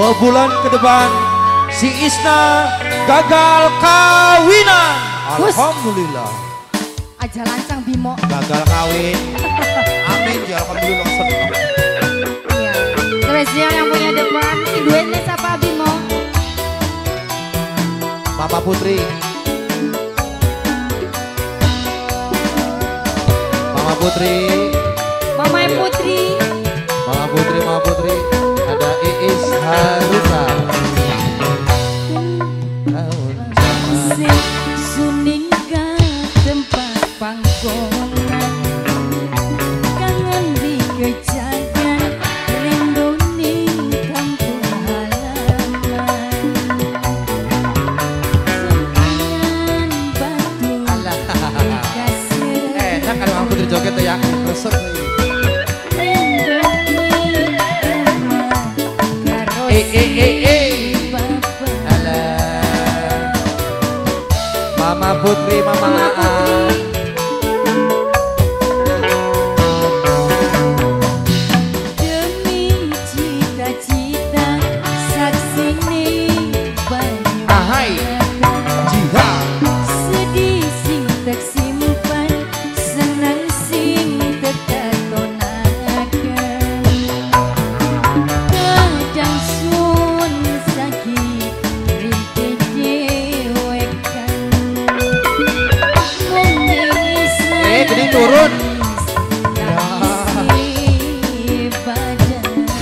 Dua bulan ke depan si Isna gagal kawinan. Alhamdulillah. Aja lancang Bimo. Gagal kawin. Amin ya Alhamdulillah senang. Iya. Spesial yang punya depan. Ini duetnya siapa Bimo? Mama Putri. Mama Putri. Mama Iya. Putri. Mama Putri, Mama Putri. Putri joget ya. Resep. Eh, eh, eh, eh. Mama Putri, Mama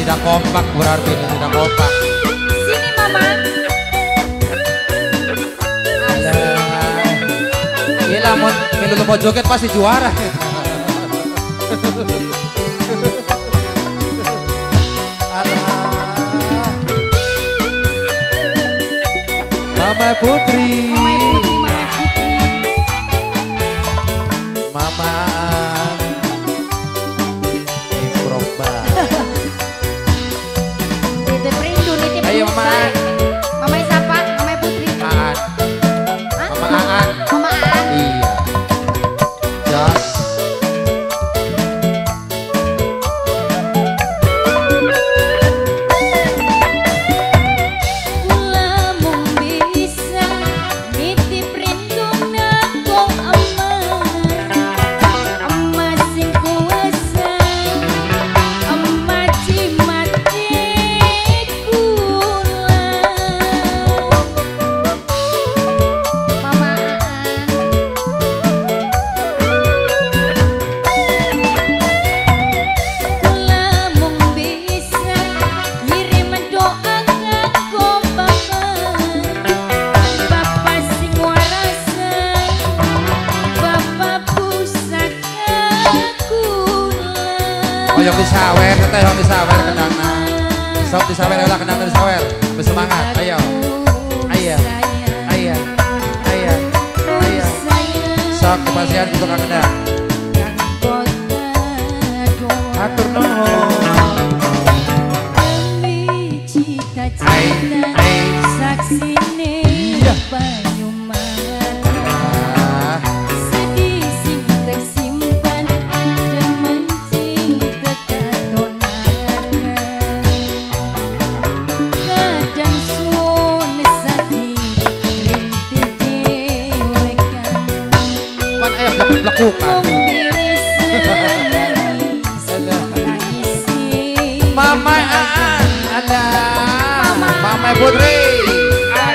Tidak kompak berarti ini, tidak kompak. Sini mama. Gila, mau milu mau joget pasti juara. Mama Putri. Mama Oyong disawer, teteh oyong disawer kendangna. Sok disawer lah kendangna disawer. Bersemangat, ayo. Ayo. Ayo. Ayo. Ayo. Sok kepastian untuk kendang. Atur nuhun. Ai, ai. saksine Iya. Nangis Mama Aan, ada. Mama. Mama Putri. Ah.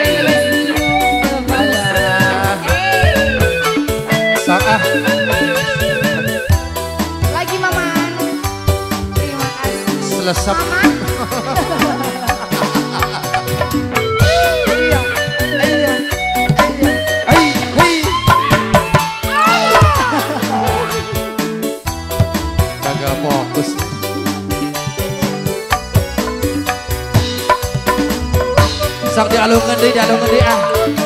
Lagi Mama. Terima kasih. Selesap. Sok dialungkan deh, dialungkan deh ah.